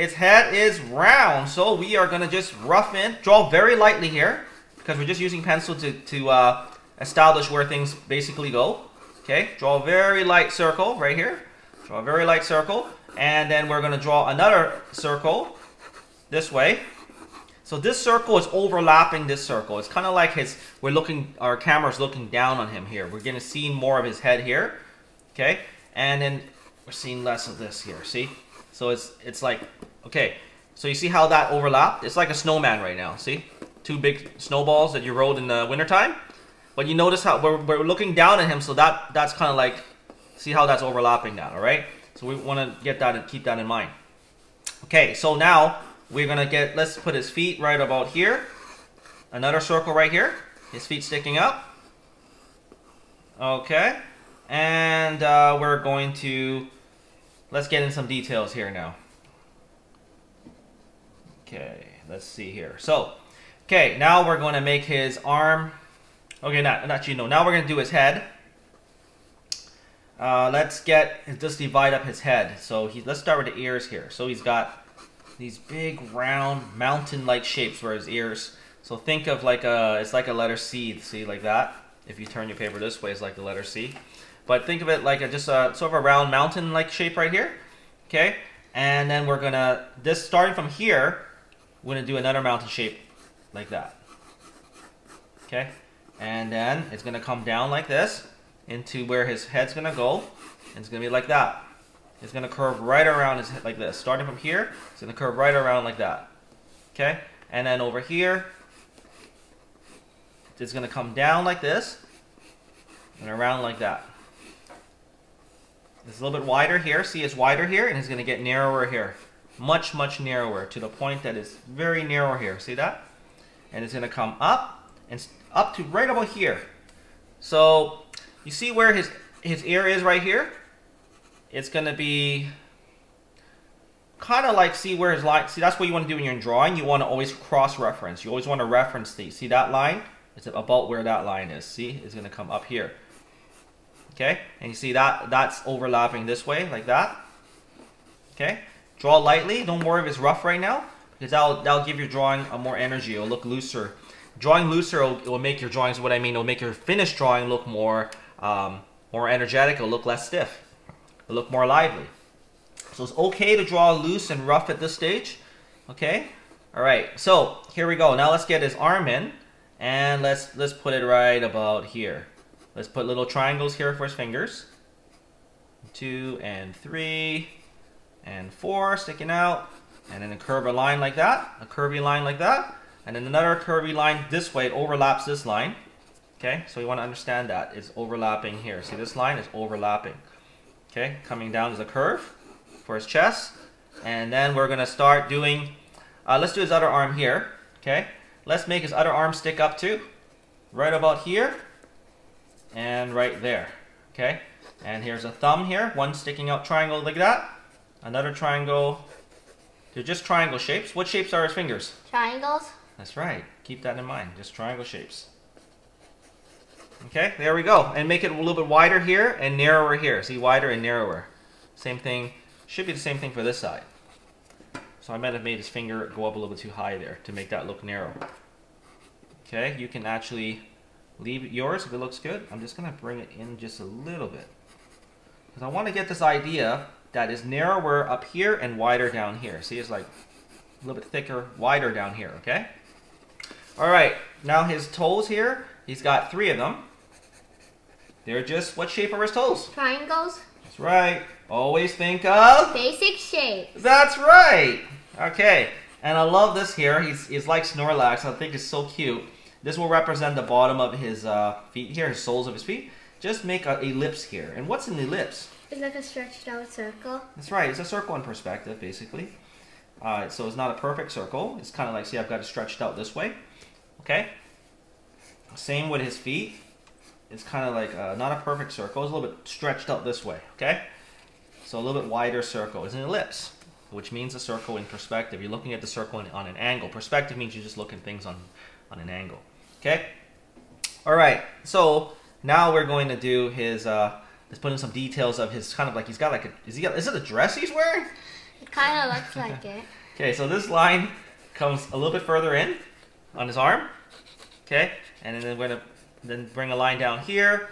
his head is round. So we are going to just rough in, draw very lightly here because we're just using pencil to, to uh, establish where things basically go. Okay, draw a very light circle right here. Draw a very light circle. And then we're going to draw another circle this way. So this circle is overlapping this circle. It's kind of like his, we're looking, our camera's looking down on him here. We're going to see more of his head here. Okay, and then we're seeing less of this here, see? So it's, it's like, okay, so you see how that overlapped? It's like a snowman right now, see? Two big snowballs that you rode in the wintertime. But you notice how we're, we're looking down at him, so that that's kind of like, see how that's overlapping now, all right? So we want to get that and keep that in mind. Okay, so now we're gonna get, let's put his feet right about here. Another circle right here. His feet sticking up. Okay, and uh, we're going to, let's get in some details here now. Okay, let's see here. So, okay, now we're going to make his arm Okay, not, not you know. Now we're going to do his head. Uh, let's get, just divide up his head. So he, let's start with the ears here. So he's got these big round mountain-like shapes for his ears. So think of like a, it's like a letter C, see like that. If you turn your paper this way, it's like the letter C. But think of it like a, just a sort of a round mountain-like shape right here. Okay, and then we're gonna, this starting from here, we're gonna do another mountain shape like that. Okay, and then it's to come down like this into where his head's to go. And it's to be like that. It's to curve right around his head like this. Starting from here, it's to curve right around like that. Okay? And then over here, it's to come down like this and around like that. It's a little bit wider here. See, it's wider here, and it's going to get narrower here. Much, much narrower to the point that it's very narrow here. See that? And it's going to come up and up to right about here. So you see where his, his ear is right here? It's going to be kind of like see where his line, see that's what you want to do when you're in drawing. You want to always cross-reference. You always want to reference these. See that line? It's about where that line is. See? It's going to come up here. Okay? And you see that that's overlapping this way like that. Okay? Draw lightly. Don't worry if it's rough right now because that'll, that'll give your drawing a more energy. It'll look looser drawing looser will, will make your drawings, what I mean, it'll make your finished drawing look more, um, more energetic, it'll look less stiff, it'll look more lively. So it's okay to draw loose and rough at this stage, okay? All right, so here we go. Now let's get his arm in, and let's let's put it right about here. Let's put little triangles here for his fingers. Two and three and four sticking out, and then a curve a line like that, a curvy line like that. And then another curvy line this way, it overlaps this line. Okay, so you want to understand that. It's overlapping here. See this line is overlapping. Okay, coming down is a curve for his chest. And then we're going to start doing, uh, let's do his other arm here. Okay, let's make his other arm stick up too. Right about here and right there. Okay, and here's a thumb here, one sticking out triangle like that. Another triangle. They're just triangle shapes. What shapes are his fingers? Triangles. That's right. Keep that in mind. Just triangle shapes. Okay, there we go. And make it a little bit wider here and narrower here. See, wider and narrower. Same thing. Should be the same thing for this side. So I might have made his finger go up a little bit too high there to make that look narrow. Okay, you can actually leave yours if it looks good. I'm just going to bring it in just a little bit. Because I want to get this idea that is narrower up here and wider down here. See, it's like a little bit thicker, wider down here, okay? All right, now his toes here, he's got three of them. They're just, what shape are his toes? Triangles. That's right. Always think of? Basic shape. That's right. Okay, and I love this here. He's, he's like Snorlax. I think it's so cute. This will represent the bottom of his uh, feet here, his soles of his feet. Just make an ellipse here. And what's an ellipse? It's like a stretched out circle. That's right. It's a circle in perspective, basically. Uh, so it's not a perfect circle. It's kind of like, see, I've got it stretched out this way. Okay? Same with his feet. It's kind of like uh, not a perfect circle. It's a little bit stretched out this way. Okay? So a little bit wider circle. It's an ellipse, which means a circle in perspective. You're looking at the circle on an angle. Perspective means you're just looking things on, on an angle. Okay? All right. So now we're going to do his, uh, let's put in some details of his kind of like, he's got like a, is, he is it a dress he's wearing? It kind of looks like it. Okay, so this line comes a little bit further in on his arm. Okay, and then we're gonna then bring a line down here.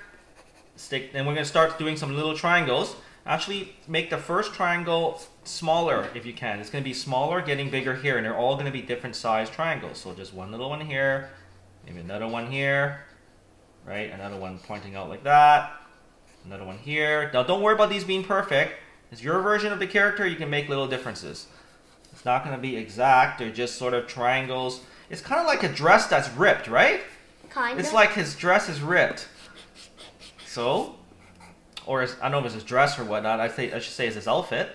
Stick, and we're gonna start doing some little triangles. Actually, make the first triangle smaller if you can. It's gonna be smaller, getting bigger here, and they're all gonna be different size triangles. So just one little one here, maybe another one here, right? Another one pointing out like that. Another one here. Now, don't worry about these being perfect. It's your version of the character. You can make little differences. It's not going to be exact. They're just sort of triangles. It's kind of like a dress that's ripped, right? Kind of. It's like his dress is ripped. So, or his, I don't know if it's his dress or whatnot. I say I should say it's his outfit.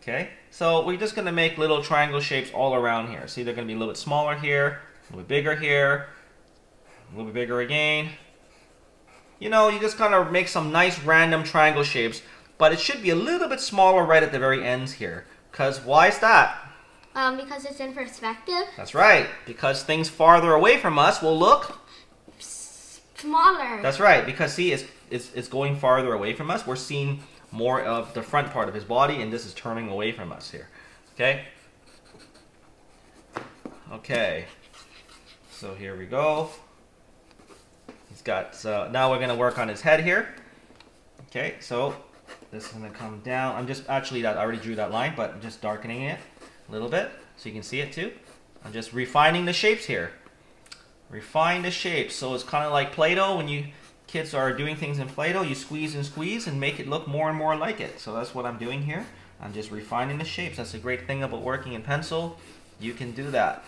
Okay. So we're just going to make little triangle shapes all around here. See, they're going to be a little bit smaller here, a little bit bigger here, a little bit bigger again. You know, you just kind of make some nice random triangle shapes, but it should be a little bit smaller right at the very ends here. Because why is that? um, because it's in perspective. That's right. Because things farther away from us will look. Smaller. That's right. Because see, it's, it's, it's going farther away from us. We're seeing more of the front part of his body, and this is turning away from us here. Okay? Okay. So here we go. Got, so now we're to work on his head here. Okay, so this is to come down. I'm just, actually, that I already drew that line, but I'm just darkening it a little bit so you can see it too. I'm just refining the shapes here. Refine the shapes. So it's kind of like Play-Doh when you kids are doing things in Play-Doh, you squeeze and squeeze and make it look more and more like it. So that's what I'm doing here. I'm just refining the shapes. That's a great thing about working in pencil. You can do that.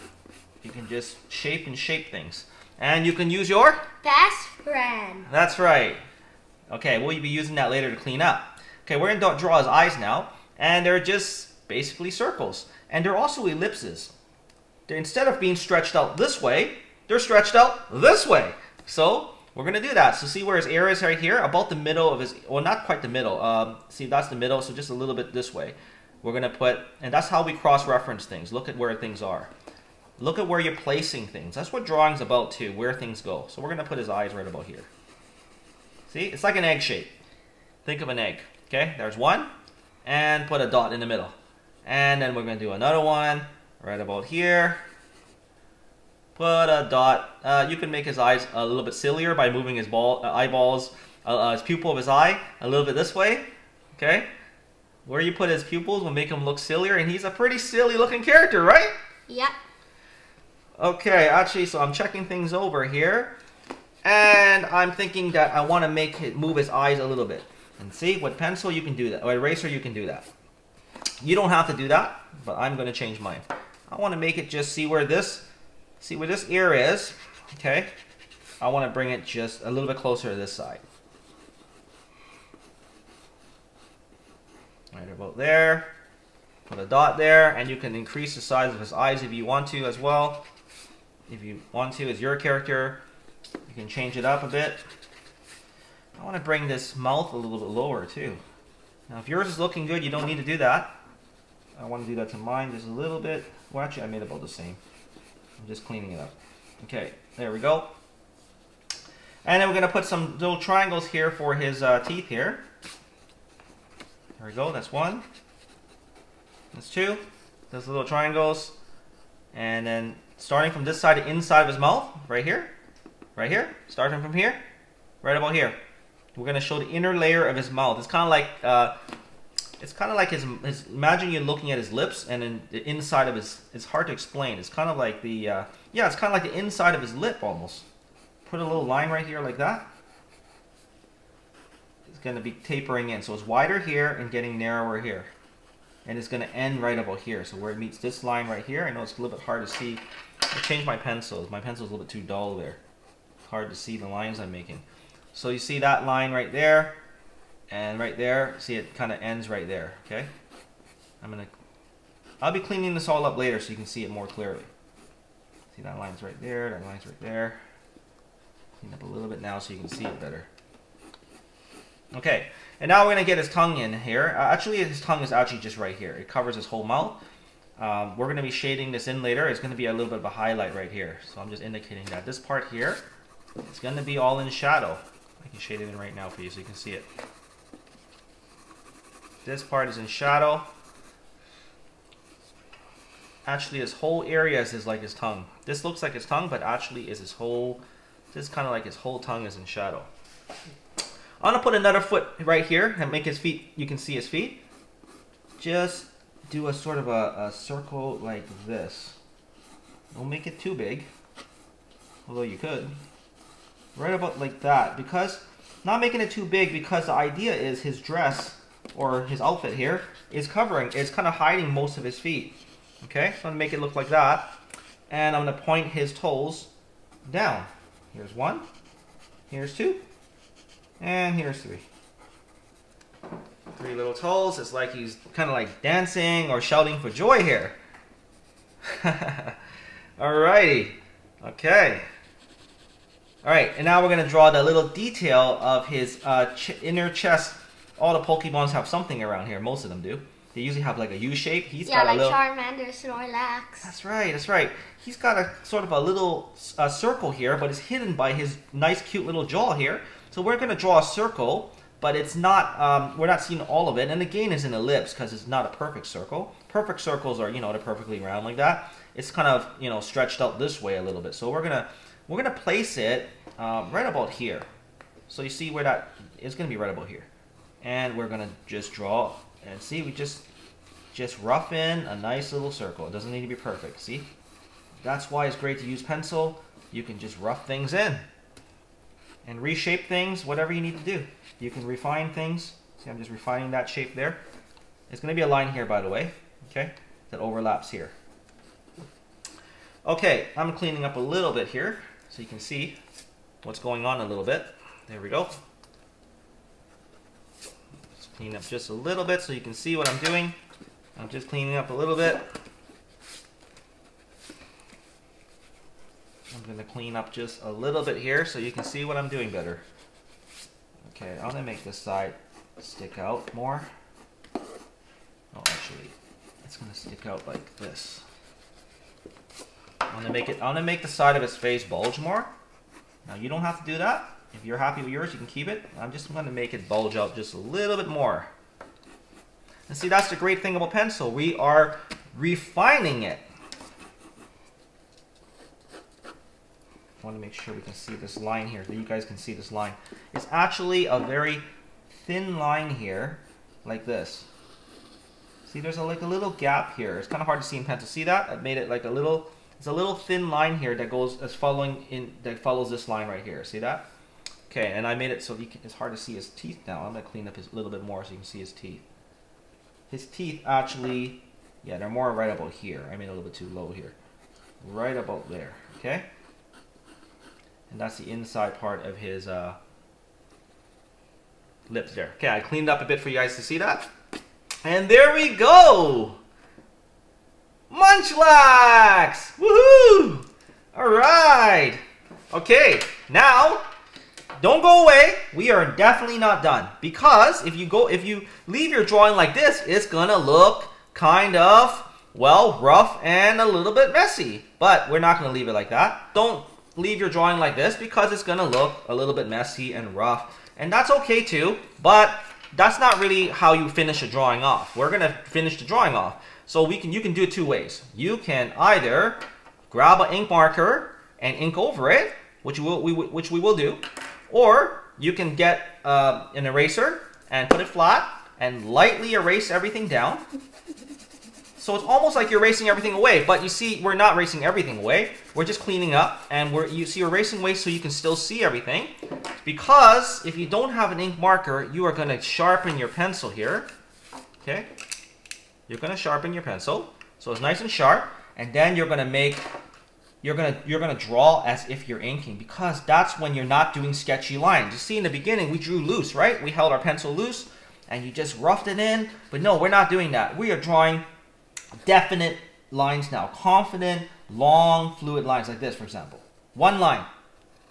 You can just shape and shape things. And you can use your Best friend. that's right. Okay, we'll be using that later to clean up. Okay, we're going to draw his eyes now, and they're just basically circles. And they're also ellipses. They're, instead of being stretched out this way, they're stretched out this way. So we're going to do that. So see where his ear is right here? About the middle of his, well, not quite the middle. Um, see, that's the middle, so just a little bit this way. We're going to put, and that's how we cross-reference things. Look at where things are. Look at where you're placing things. That's what drawing's about too, where things go. So we're going to put his eyes right about here. See, it's like an egg shape. Think of an egg. Okay, there's one, and put a dot in the middle. And then we're going to do another one right about here. Put a dot. Uh, you can make his eyes a little bit sillier by moving his ball, uh, eyeballs, uh, uh, his pupil of his eye a little bit this way. Okay, where you put his pupils will make him look sillier, and he's a pretty silly looking character, right? Yep. Okay, actually, so I'm checking things over here, and I'm thinking that I want to make it move his eyes a little bit. And see, with pencil you can do that, or eraser you can do that. You don't have to do that, but I'm going to change mine. I want to make it just see where this, see where this ear is. Okay, I want to bring it just a little bit closer to this side. Right about there. Put a dot there, and you can increase the size of his eyes if you want to as well. If you want to, as your character, you can change it up a bit. I want to bring this mouth a little bit lower too. Now, if yours is looking good, you don't need to do that. I want to do that to mine just a little bit. Well, actually, I made about the same. I'm just cleaning it up. Okay, there we go. And then we're going to put some little triangles here for his uh, teeth here. There we go, that's one. That's two. Those little triangles. And then starting from this side inside of his mouth, right here. Right here. Starting from here. Right about here. We're going to show the inner layer of his mouth. It's kind of like, uh, it's kind of like his, his, imagine you're looking at his lips and then the inside of his, it's hard to explain. It's kind of like the, uh, yeah, it's kind of like the inside of his lip almost. Put a little line right here like that. It's going to be tapering in. So it's wider here and getting narrower here and it's going to end right about here. So where it meets this line right here, I know it's a little bit hard to see. I changed my pencils. My pencil's a little bit too dull there. Hard to see the lines I'm making. So you see that line right there, and right there, see it kind of ends right there, okay? I'm to, I'll be cleaning this all up later so you can see it more clearly. See that line's right there, that line's right there. Clean up a little bit now so you can see it better. Okay, and now we're to get his tongue in here. Uh, actually, his tongue is actually just right here. It covers his whole mouth. Um, we're going to be shading this in later. It's going to be a little bit of a highlight right here. So I'm just indicating that this part here is going to be all in shadow. I can shade it in right now for you so you can see it. This part is in shadow. actually his whole area is like his tongue. This looks like his tongue, but actually is his whole, this is kind of like his whole tongue is in shadow. I'm gonna put another foot right here and make his feet, you can see his feet. Just do a sort of a, a circle like this. Don't make it too big, although you could. Right about like that, because, not making it too big because the idea is his dress, or his outfit here, is covering, is kind of hiding most of his feet. Okay, so I'm gonna make it look like that. And I'm gonna point his toes down. Here's one, here's two, and here's three. Three little toes. It's like he's kind of like dancing or shouting for joy here. Alrighty. Okay. Alright, and now we're going to draw the little detail of his uh, ch inner chest. All the Pokemons have something around here. Most of them do. They usually have like a U shape. He's yeah, got like a little... Yeah, like Charmander, Snorlax. That's right, that's right. He's got a sort of a little uh, circle here, but it's hidden by his nice, cute little jaw here. So we're going to draw a circle, but it's not, um, we're not seeing all of it. And again, is an ellipse because it's not a perfect circle. Perfect circles are, you know, they're perfectly round like that. It's kind of, you know, stretched out this way a little bit. So we're going to, we're going to place it um, right about here. So you see where that is going to be right about here. And we're going to just draw, and see, we just, just rough in a nice little circle. It doesn't need to be perfect, see? That's why it's great to use pencil. You can just rough things in and reshape things, whatever you need to do. You can refine things. See, I'm just refining that shape there. It's going to be a line here, by the way, okay, that overlaps here. Okay, I'm cleaning up a little bit here so you can see what's going on a little bit. There we go. Let's clean up just a little bit so you can see what I'm doing. I'm just cleaning up a little bit. I'm going to clean up just a little bit here so you can see what I'm doing better. Okay, I'm going to make this side stick out more. Oh, actually, it's going to stick out like this. I'm going to make it, I'm going to make the side of his face bulge more. Now, you don't have to do that. If you're happy with yours, you can keep it. I'm just going to make it bulge out just a little bit more. And see, that's the great thing about pencil. We are refining it. Want to make sure we can see this line here, that you guys can see this line. It's actually a very thin line here, like this. See, there's a, like a little gap here. It's kind of hard to see in pencil. See that? I made it like a little, it's a little thin line here that goes, as following in, that follows this line right here. See that? Okay, and I made it so can, it's hard to see his teeth now. I'm to clean up his, little bit more so you can see his teeth. His teeth actually, yeah, they're more right about here. I made it a little bit too low here. Right about there, okay? And that's the inside part of his uh, lips there. Okay, I cleaned up a bit for you guys to see that. And there we go! Munchlax! Woohoo! Alright! Okay, now don't go away. We are definitely not done because if you go, if you leave your drawing like this, it's gonna look kind of well rough and a little bit messy. But we're not gonna leave it like that. Don't leave your drawing like this because it's gonna look a little bit messy and rough, and that's okay too. But that's not really how you finish a drawing off. We're gonna finish the drawing off. So we can you can do it two ways. You can either grab an ink marker and ink over it, which we will, we, which we will do, or you can get uh, an eraser and put it flat and lightly erase everything down. So it's almost like you're racing everything away, but you see, we're not racing everything away. We're just cleaning up, and we're you see, you're racing away so you can still see everything. Because if you don't have an ink marker, you are going to sharpen your pencil here. Okay, you're going to sharpen your pencil, so it's nice and sharp, and then you're going to make you're gonna you're gonna draw as if you're inking because that's when you're not doing sketchy lines. You see in the beginning we drew loose, right? We held our pencil loose and you just roughed it in. But no, we're not doing that. We are drawing definite lines now. Confident, long, fluid lines like this, for example. One line,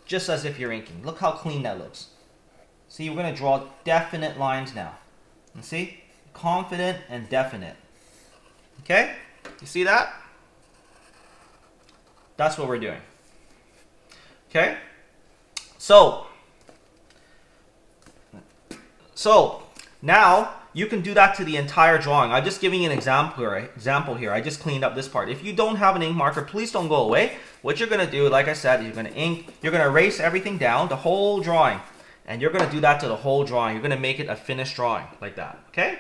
just as if you're inking. Look how clean that looks. See, we're gonna draw definite lines now. See? Confident and definite. Okay? You see that? That's what we're doing. Okay? So, so now you can do that to the entire drawing. I'm just giving you an example here. Example here. I just cleaned up this part. If you don't have an ink marker, please don't go away. What you're gonna do, like I said, you're gonna ink. You're gonna erase everything down, the whole drawing, and you're gonna do that to the whole drawing. You're gonna make it a finished drawing like that. Okay.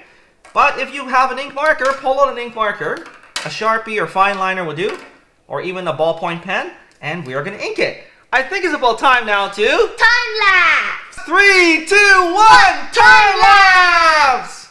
But if you have an ink marker, pull out an ink marker. A sharpie or fine liner will do, or even a ballpoint pen, and we are gonna ink it. I think it's about time now to Time lapse! three, two, one, time lapse.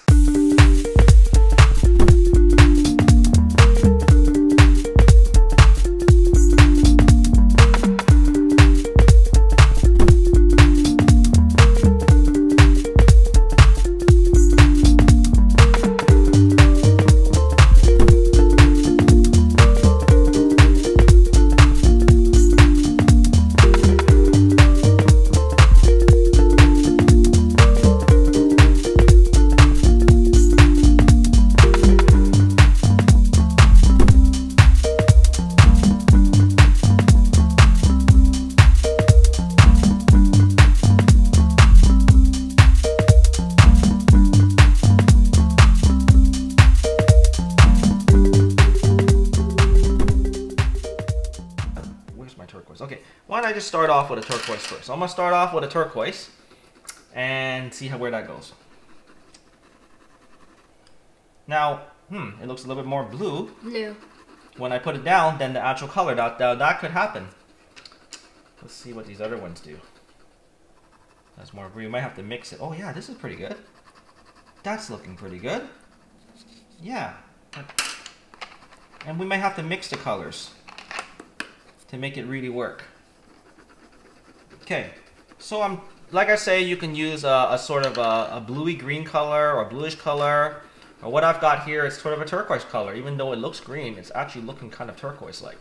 Start off with a turquoise first? So I'm gonna start off with a turquoise and see how where that goes. Now, hmm, it looks a little bit more blue Blue. when I put it down then the actual color. That that, that could happen. Let's see what these other ones do. That's more green. We might have to mix it. Oh yeah, this is pretty good. That's looking pretty good. Yeah. And we might have to mix the colors to make it really work. Okay, so I'm like I say, you can use a, a sort of a, a bluey green color or bluish color. Or what I've got here is sort of a turquoise color. Even though it looks green, it's actually looking kind of turquoise-like.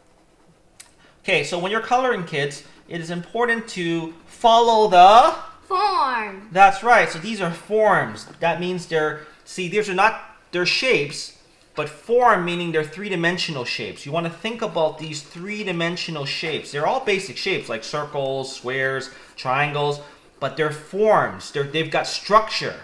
Okay, so when you're coloring, kids, it is important to follow the Form. that's right. So these are forms. That means they're see these are not they're shapes, but form meaning they're three-dimensional shapes. You want to think about these three-dimensional shapes. They're all basic shapes like circles, squares, triangles, but they're forms. They're they've got structure.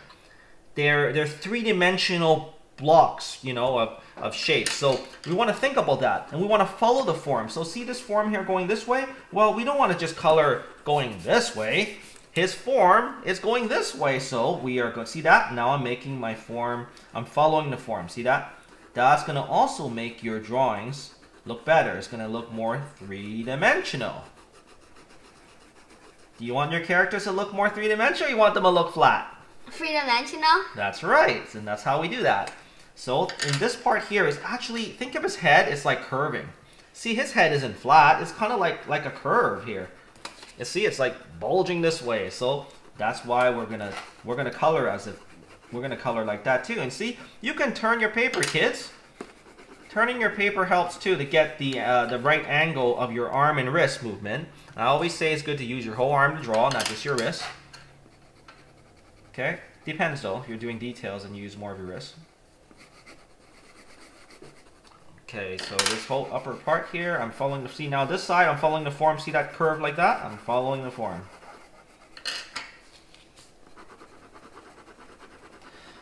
They're they're three-dimensional blocks, you know, of, of shapes. So we want to think about that and we want to follow the form. So see this form here going this way? Well, we don't want to just color going this way. His form is going this way, so we are going to see that. Now I'm making my form, I'm following the form. See that? That's going to also make your drawings look better. It's going to look more three-dimensional. Do you want your characters to look more three-dimensional or you want them to look flat? Three dimensional. That's right, and that's how we do that. So in this part here is actually, think of his head, it's like curving. See, his head isn't flat, it's kind of like, like a curve here. You see, it's like bulging this way. So that's why we're gonna, we're gonna color as if, we're gonna color like that too. And see, you can turn your paper, kids. Turning your paper helps too to get the, uh, the right angle of your arm and wrist movement. I always say it's good to use your whole arm to draw, not just your wrist. Okay? Depends though. If you're doing details and you use more of your wrist. Okay, so this whole upper part here, I'm following the, see now this side, I'm following the form. See that curve like that? I'm following the form.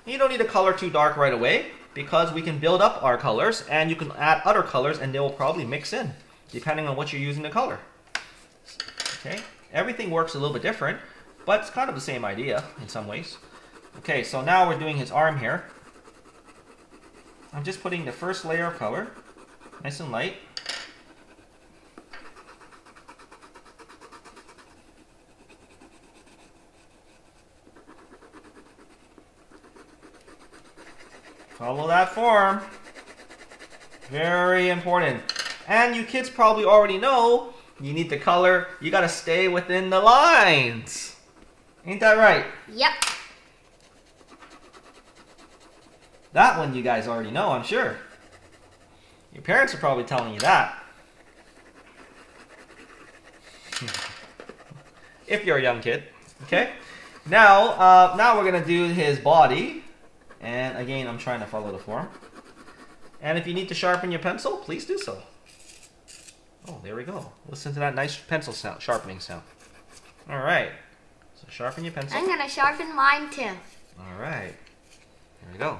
You don't need to color too dark right away because we can build up our colors and you can add other colors and they will probably mix in depending on what you're using to color. Okay, everything works a little bit different, but it's kind of the same idea in some ways. Okay, so now we're doing his arm here. I'm just putting the first layer of color, nice and light. Follow that form. Very important. And you kids probably already know you need the color, you gotta stay within the lines. Ain't that right? Yep. That one you guys already know, I'm sure. Your parents are probably telling you that. if you're a young kid, okay? Now, uh, now we're gonna do his body. And again, I'm trying to follow the form. And if you need to sharpen your pencil, please do so. Oh, there we go. Listen to that nice pencil sound, sharpening sound. All right. So sharpen your pencil. I'm gonna sharpen mine too. All right. There we go.